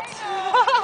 What?